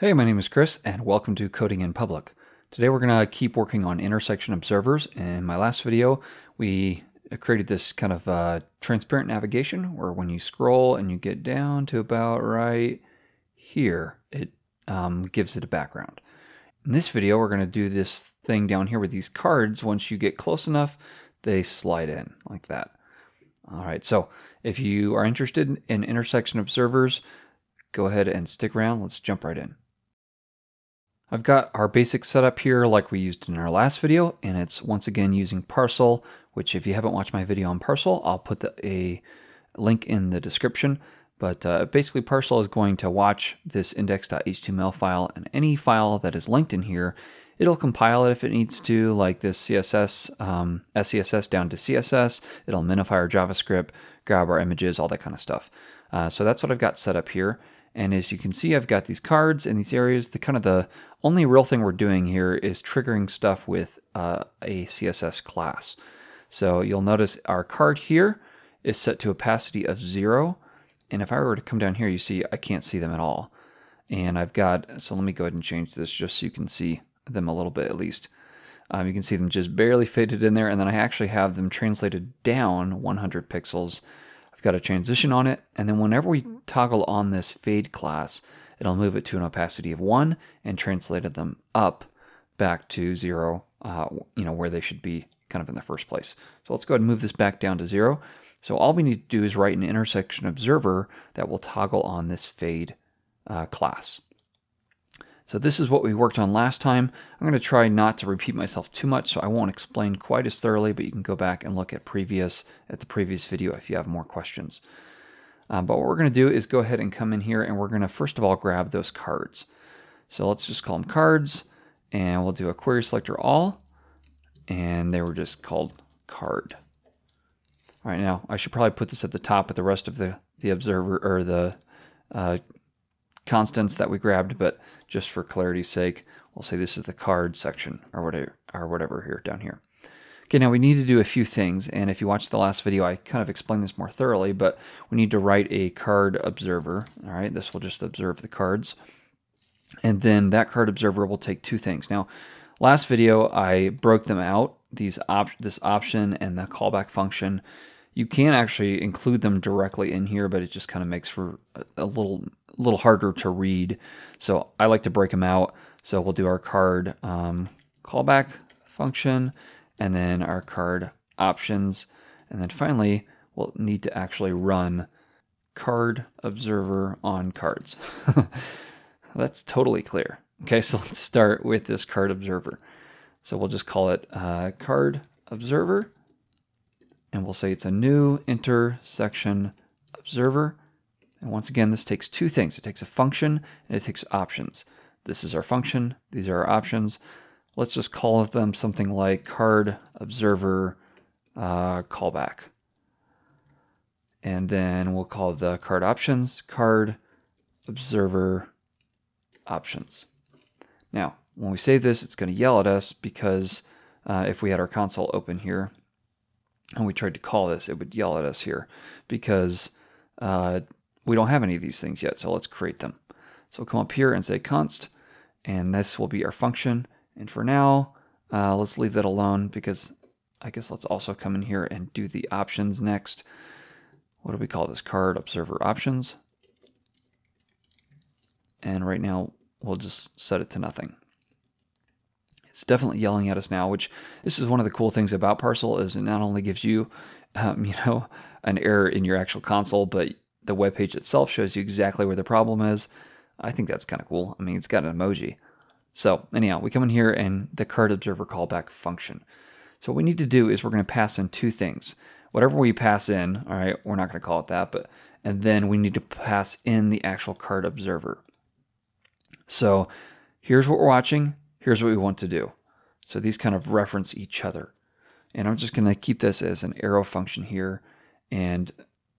Hey, my name is Chris, and welcome to Coding in Public. Today we're going to keep working on intersection observers. In my last video, we created this kind of uh, transparent navigation where when you scroll and you get down to about right here, it um, gives it a background. In this video, we're going to do this thing down here with these cards. Once you get close enough, they slide in like that. All right, so if you are interested in intersection observers, go ahead and stick around. Let's jump right in. I've got our basic setup here like we used in our last video, and it's once again using Parcel, which if you haven't watched my video on Parcel, I'll put the, a link in the description. But uh, basically Parcel is going to watch this index.html file, and any file that is linked in here, it'll compile it if it needs to, like this CSS, um, SCSS down to CSS. It'll minify our JavaScript, grab our images, all that kind of stuff. Uh, so that's what I've got set up here. And as you can see, I've got these cards in these areas. The kind of the only real thing we're doing here is triggering stuff with uh, a CSS class. So you'll notice our card here is set to opacity of zero. And if I were to come down here, you see I can't see them at all. And I've got, so let me go ahead and change this just so you can see them a little bit at least. Um, you can see them just barely faded in there. And then I actually have them translated down 100 pixels I've got a transition on it, and then whenever we toggle on this fade class, it'll move it to an opacity of 1 and translated them up back to 0, uh, you know, where they should be kind of in the first place. So let's go ahead and move this back down to 0. So all we need to do is write an intersection observer that will toggle on this fade uh, class. So this is what we worked on last time. I'm going to try not to repeat myself too much, so I won't explain quite as thoroughly, but you can go back and look at previous at the previous video if you have more questions. Um, but what we're going to do is go ahead and come in here and we're going to first of all grab those cards. So let's just call them cards and we'll do a query selector all and they were just called card. All right, now I should probably put this at the top of the rest of the, the observer or the uh, constants that we grabbed, but just for clarity's sake, we'll say this is the card section or whatever, or whatever here down here. Okay, now we need to do a few things, and if you watched the last video, I kind of explained this more thoroughly, but we need to write a card observer. All right, this will just observe the cards. And then that card observer will take two things. Now, last video, I broke them out, these op this option and the callback function. You can actually include them directly in here, but it just kind of makes for a, a little a little harder to read. So I like to break them out. So we'll do our card um, callback function and then our card options. And then finally, we'll need to actually run card observer on cards. That's totally clear. Okay, so let's start with this card observer. So we'll just call it uh, card observer. And we'll say it's a new intersection observer. And once again, this takes two things. It takes a function and it takes options. This is our function. These are our options. Let's just call them something like card observer uh, callback. And then we'll call the card options card observer options. Now, when we save this, it's going to yell at us because uh, if we had our console open here and we tried to call this, it would yell at us here because uh, we don't have any of these things yet, so let's create them. So we'll come up here and say const, and this will be our function. And for now, uh, let's leave that alone because I guess let's also come in here and do the options next. What do we call this? Card observer options. And right now, we'll just set it to nothing. It's definitely yelling at us now, which this is one of the cool things about Parcel is it not only gives you, um, you know, an error in your actual console, but the web page itself shows you exactly where the problem is. I think that's kind of cool. I mean, it's got an emoji. So anyhow, we come in here and the card observer callback function. So what we need to do is we're going to pass in two things. Whatever we pass in, all right, we're not going to call it that, but and then we need to pass in the actual card observer. So here's what we're watching. Here's what we want to do. So these kind of reference each other. And I'm just going to keep this as an arrow function here. And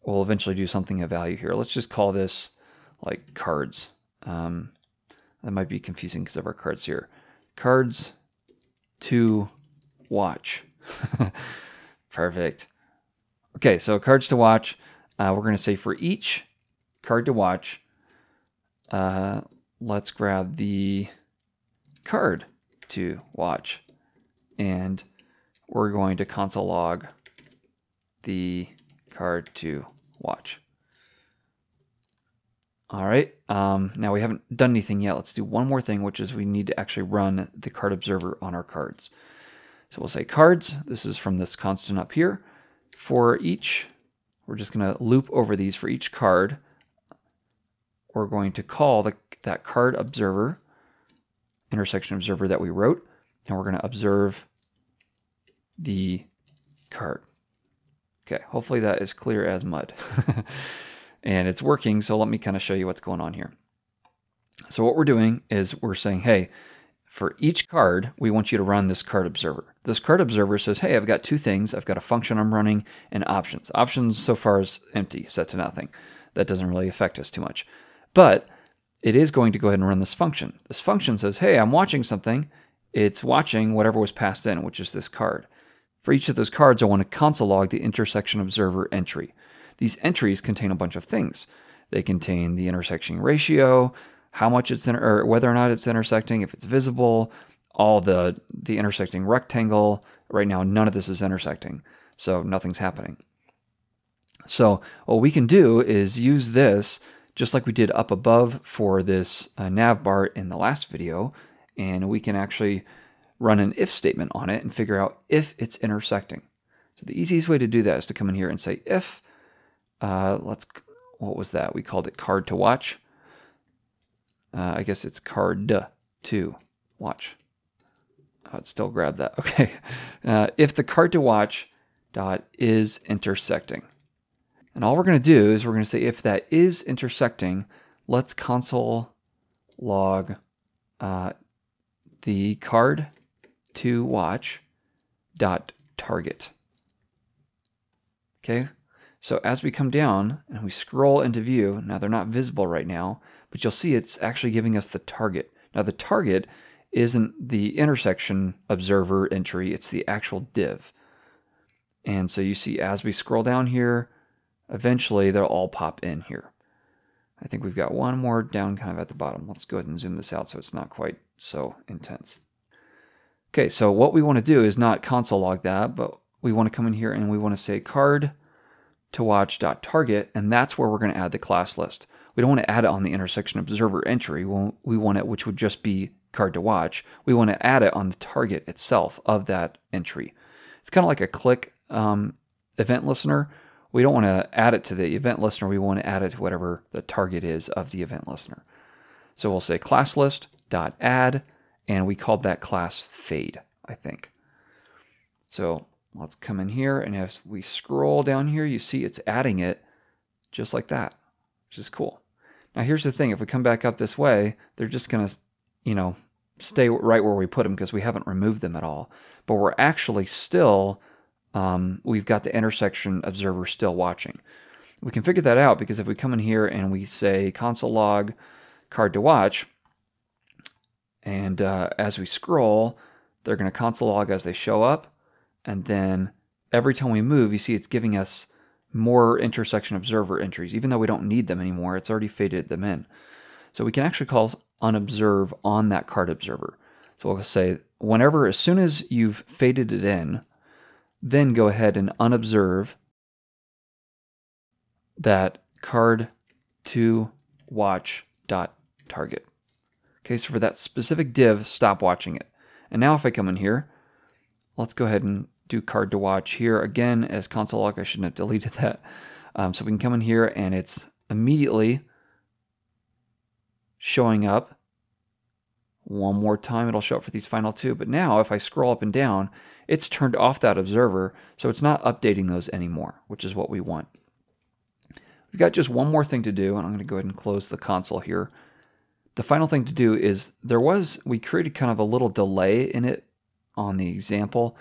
we'll eventually do something of value here. Let's just call this like cards. Um, that might be confusing because of our cards here. Cards to watch. Perfect. Okay, so cards to watch. Uh, we're going to say for each card to watch, uh, let's grab the card to watch. And we're going to console log the card to watch. All right, um, now we haven't done anything yet. Let's do one more thing, which is we need to actually run the card observer on our cards. So we'll say cards, this is from this constant up here. For each, we're just gonna loop over these for each card. We're going to call the, that card observer, intersection observer that we wrote, and we're gonna observe the card. Okay, hopefully that is clear as mud. and it's working. So let me kind of show you what's going on here. So what we're doing is we're saying, hey, for each card, we want you to run this card observer. This card observer says, hey, I've got two things. I've got a function I'm running and options. Options so far is empty, set to nothing. That doesn't really affect us too much. But it is going to go ahead and run this function. This function says, hey, I'm watching something. It's watching whatever was passed in, which is this card. For each of those cards, I want to console log the intersection observer entry. These entries contain a bunch of things. They contain the intersection ratio, how much it's or whether or not it's intersecting, if it's visible, all the the intersecting rectangle. Right now, none of this is intersecting, so nothing's happening. So what we can do is use this just like we did up above for this uh, nav bar in the last video, and we can actually run an if statement on it and figure out if it's intersecting. So the easiest way to do that is to come in here and say if uh, let's, what was that? We called it card to watch. Uh, I guess it's card to watch. I'd still grab that. Okay. Uh, if the card to watch dot is intersecting. And all we're going to do is we're going to say if that is intersecting, let's console log uh, the card to watch dot target. Okay. So as we come down and we scroll into view, now they're not visible right now, but you'll see it's actually giving us the target. Now the target isn't the intersection observer entry, it's the actual div. And so you see as we scroll down here, eventually they'll all pop in here. I think we've got one more down kind of at the bottom. Let's go ahead and zoom this out so it's not quite so intense. Okay, so what we want to do is not console log that, but we want to come in here and we want to say card to watch.target, and that's where we're going to add the class list. We don't want to add it on the intersection observer entry. We want it, which would just be card to watch. We want to add it on the target itself of that entry. It's kind of like a click um, event listener. We don't want to add it to the event listener. We want to add it to whatever the target is of the event listener. So we'll say class list dot add, and we called that class fade, I think. So Let's come in here and as we scroll down here, you see it's adding it just like that, which is cool. Now here's the thing, if we come back up this way, they're just gonna, you know, stay right where we put them because we haven't removed them at all. But we're actually still, um, we've got the intersection observer still watching. We can figure that out because if we come in here and we say console log card to watch, and uh, as we scroll, they're going to console log as they show up. And then every time we move, you see it's giving us more intersection observer entries. Even though we don't need them anymore, it's already faded them in. So we can actually call unobserve on that card observer. So we'll say whenever, as soon as you've faded it in, then go ahead and unobserve that card to watch dot target. Okay, so for that specific div, stop watching it. And now if I come in here, let's go ahead and do card to watch here again as console log. I shouldn't have deleted that. Um, so we can come in here and it's immediately showing up. One more time, it'll show up for these final two. But now if I scroll up and down, it's turned off that observer, so it's not updating those anymore, which is what we want. We've got just one more thing to do, and I'm going to go ahead and close the console here. The final thing to do is there was, we created kind of a little delay in it on the example.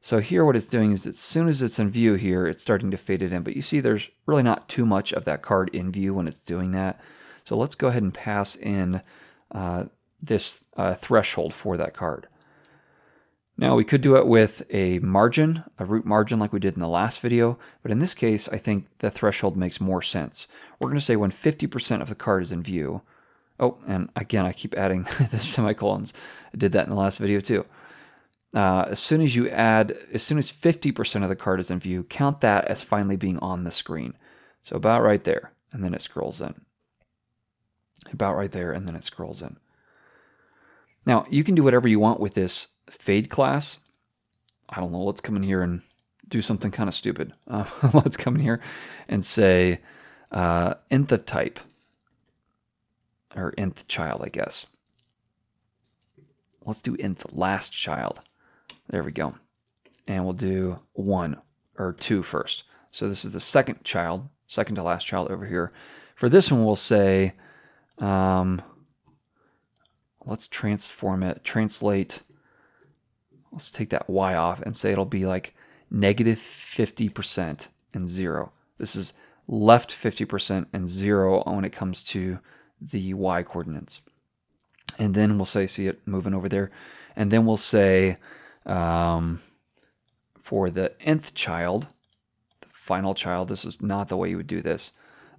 So here what it's doing is as soon as it's in view here, it's starting to fade it in. But you see there's really not too much of that card in view when it's doing that. So let's go ahead and pass in uh, this uh, threshold for that card. Now we could do it with a margin, a root margin like we did in the last video, but in this case I think the threshold makes more sense. We're going to say when 50% of the card is in view, Oh, and again, I keep adding the semicolons. I did that in the last video too. Uh, as soon as you add, as soon as 50% of the card is in view, count that as finally being on the screen. So about right there, and then it scrolls in. About right there, and then it scrolls in. Now, you can do whatever you want with this fade class. I don't know, let's come in here and do something kind of stupid. Uh, let's come in here and say uh, nth type, or nth child, I guess. Let's do nth last child. There we go. And we'll do one or two first. So this is the second child, second to last child over here. For this one, we'll say, um, let's transform it, translate, let's take that y off and say it'll be like negative 50% and zero. This is left 50% and zero when it comes to the y coordinates. And then we'll say, see it moving over there. And then we'll say um, for the nth child, the final child, this is not the way you would do this.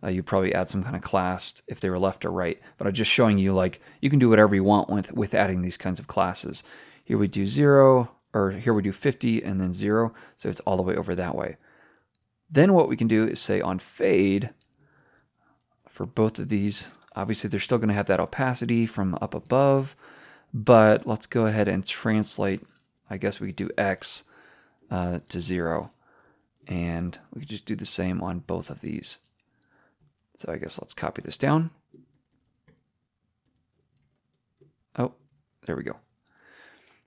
Uh, you probably add some kind of class if they were left or right. But I'm just showing you like you can do whatever you want with, with adding these kinds of classes. Here we do zero, or here we do 50 and then zero. So it's all the way over that way. Then what we can do is say on fade, for both of these, obviously they're still going to have that opacity from up above, but let's go ahead and translate, I guess we could do X uh, to zero. And we could just do the same on both of these. So I guess let's copy this down. Oh, there we go.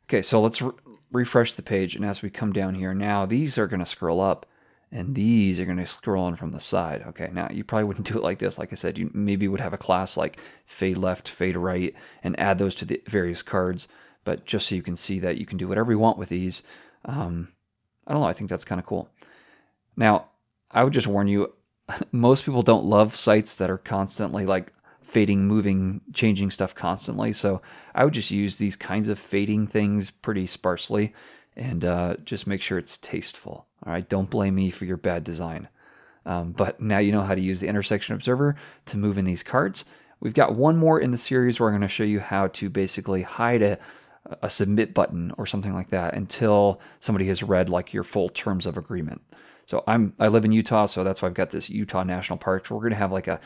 Okay, so let's re refresh the page. And as we come down here now, these are going to scroll up and these are going to scroll in from the side. Okay, now you probably wouldn't do it like this. Like I said, you maybe would have a class like fade left, fade right, and add those to the various cards. But just so you can see that you can do whatever you want with these. Um, I don't know. I think that's kind of cool. Now, I would just warn you, most people don't love sites that are constantly like fading, moving, changing stuff constantly. So I would just use these kinds of fading things pretty sparsely and uh, just make sure it's tasteful. All right, don't blame me for your bad design. Um, but now you know how to use the intersection observer to move in these cards. We've got one more in the series where I'm going to show you how to basically hide a, a submit button or something like that until somebody has read like your full terms of agreement. So I'm I live in Utah, so that's why I've got this Utah National Park. We're going to have like a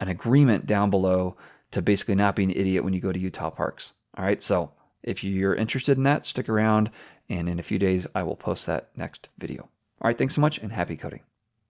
an agreement down below to basically not be an idiot when you go to Utah parks. All right, so if you're interested in that, stick around, and in a few days I will post that next video. All right, thanks so much, and happy coding.